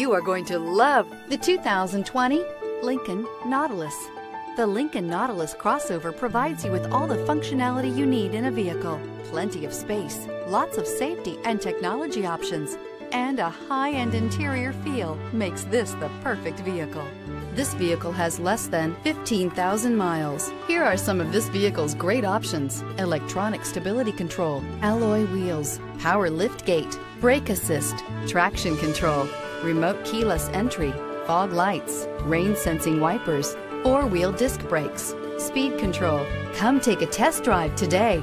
You are going to love the 2020 Lincoln Nautilus. The Lincoln Nautilus crossover provides you with all the functionality you need in a vehicle. Plenty of space, lots of safety and technology options, and a high-end interior feel makes this the perfect vehicle. This vehicle has less than 15,000 miles. Here are some of this vehicle's great options. Electronic stability control, alloy wheels, power lift gate, brake assist, traction control, remote keyless entry, fog lights, rain sensing wipers, four wheel disc brakes, speed control. Come take a test drive today.